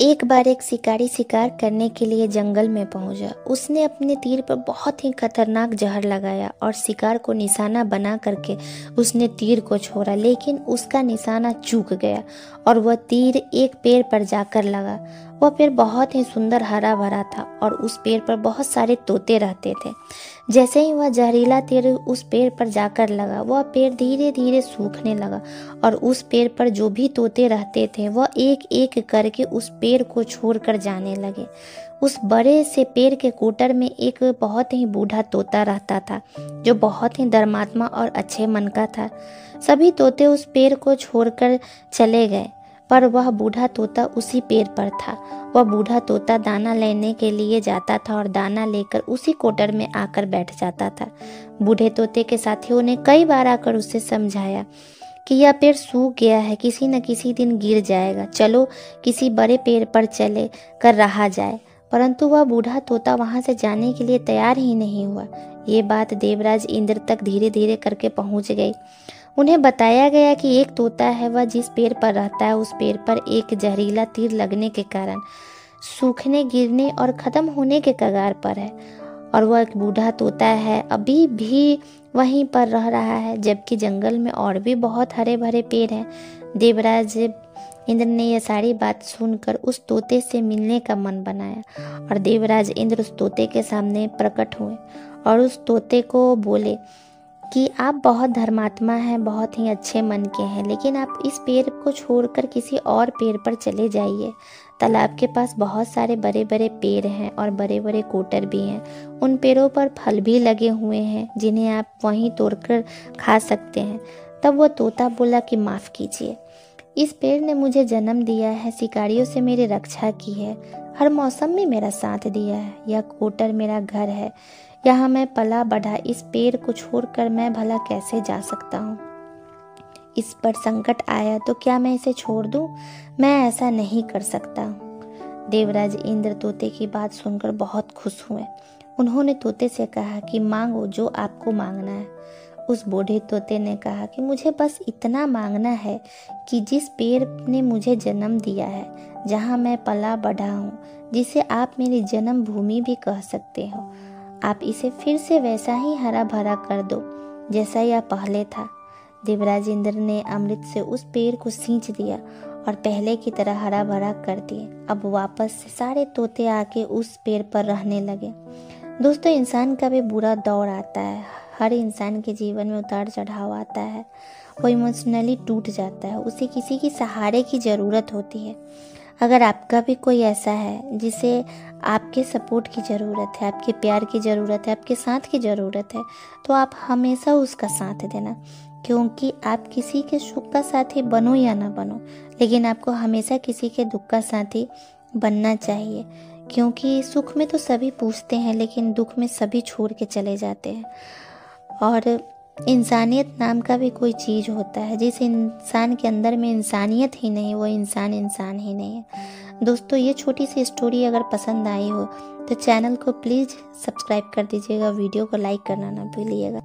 एक बार एक शिकारी शिकार करने के लिए जंगल में पहुँचा। उसने अपने तीर पर बहुत ही खतरनाक जहर लगाया और शिकार को निशाना बना करके उसने तीर को छोड़ा, लेकिन उसका निशाना चूक गया और वह तीर एक पेड़ पर जाकर लगा। वह पेड़ बहुत ही सुंदर हरा भरा था और उस पेड़ पर बहुत सारे तोते रहते थे। जैसे ही वह जहरीला तीर उस पेड़ पर जाकर लगा, वह पेड़ धीरे धीरे सूखने लगा और उस पेड़ पर जो भी तोते रहते थे, वह एक एक करके उस पेड़ को छोड़कर जाने लगे। उस बड़े से पेड़ के कोटर में एक बहुत ही बूढ़ा तोता रहता था, जो बहुत ही धर्मात्मा और अच्छे मन का था। सभी तोते उस पेड़ को छोड़कर चले गए। पर वह बूढ़ा तोता उसी पेड़ पर था। वह बूढ़ा तोता दाना लेने के लिए जाता था और दाना लेकर उसी कोटर में आकर बैठ जाता था। बूढ़े तोते के साथियों ने कई बार आकर उसे समझाया कि यह पेड़ सूख गया है, किसी न किसी दिन गिर जाएगा। चलो, किसी बड़े पेड़ पर चले कर रहा जाए। परंतु वह बूढ़ा तोता वहाँ से जाने के लिए तैयार ही नहीं हुआ। ये बात देवराज इंद्र तक धीरे धीरे करके पहुँच गई। उन्हें बताया गया कि एक तोता है, वह जिस पेड़ पर रहता है, उस पेड़ पर एक जहरीला तीर लगने के कारण सूखने, गिरने और ख़त्म होने के कगार पर है। और वह एक बूढ़ा तोता है, अभी भी वहीं पर रह रहा है, जबकि जंगल में और भी बहुत हरे भरे पेड़ हैं। देवराज इंद्र ने यह सारी बात सुनकर उस तोते से मिलने का मन बनाया और देवराज इंद्र उस तोते के सामने प्रकट हुए और उस तोते को बोले कि आप बहुत धर्मात्मा हैं, बहुत ही अच्छे मन के हैं, लेकिन आप इस पेड़ को छोड़कर किसी और पेड़ पर चले जाइए। तालाब के पास बहुत सारे बड़े बड़े पेड़ हैं और बड़े बड़े कोटर भी हैं। उन पेड़ों पर फल भी लगे हुए हैं, जिन्हें आप वहीं तोड़कर खा सकते हैं। तब वह तोता बोला कि, माफ़ कीजिए। इस पेड़ ने मुझे जन्म दिया है, शिकारियों से मेरी रक्षा की है। हर मौसम में मेरा साथ दिया है, यह कोटर मेरा घर है। यहाँ मैं पला बढ़ा, इस पेड़ को छोड़कर मैं भला कैसे जा सकता हूँ? इस पर संकट आया तो क्या मैं इसे छोड़ दूँ? मैं ऐसा नहीं कर सकता। देवराज इंद्र तोते की बात सुनकर बहुत खुश हुए। उन्होंने तोते से कहा कि मांगो जो आपको मांगना है। उस बूढ़े तोते ने कहा कि मुझे बस इतना मांगना है कि जिस पेड़ ने मुझे जन्म दिया है, जहाँ मैं पला बढ़ा हूँ, जिसे आप मेरी जन्म भूमि भी कह सकते हो। आप इसे फिर से वैसा ही हरा भरा कर दो, जैसा यह पहले था। देवराज इंद्र ने अमृत से उस पेड़ को सींच दिया और पहले की तरह हरा भरा कर दिए। अब वापस से सारे तोते आके उस पेड़ पर रहने लगे। दोस्तों, इंसान का भी बुरा दौर आता है। हर इंसान के जीवन में उतार चढ़ाव आता है। वो इमोशनली टूट जाता है। उसे किसी की सहारे की ज़रूरत होती है। अगर आपका भी कोई ऐसा है, जिसे आपके सपोर्ट की ज़रूरत है, आपके प्यार की ज़रूरत है, आपके साथ की ज़रूरत है तो आप हमेशा उसका साथ देना। क्योंकि आप किसी के सुख का साथी बनो या ना बनो, लेकिन आपको हमेशा किसी के दुख का साथी बनना चाहिए। क्योंकि सुख में तो सभी पूछते हैं, लेकिन दुख में सभी छोड़ के चले जाते हैं। और इंसानियत नाम का भी कोई चीज़ होता है, जिस इंसान के अंदर में इंसानियत ही नहीं, वो इंसान इंसान ही नहीं है। दोस्तों, ये छोटी सी स्टोरी अगर पसंद आई हो तो चैनल को प्लीज़ सब्सक्राइब कर दीजिएगा वीडियो को लाइक करना ना भूलिएगा।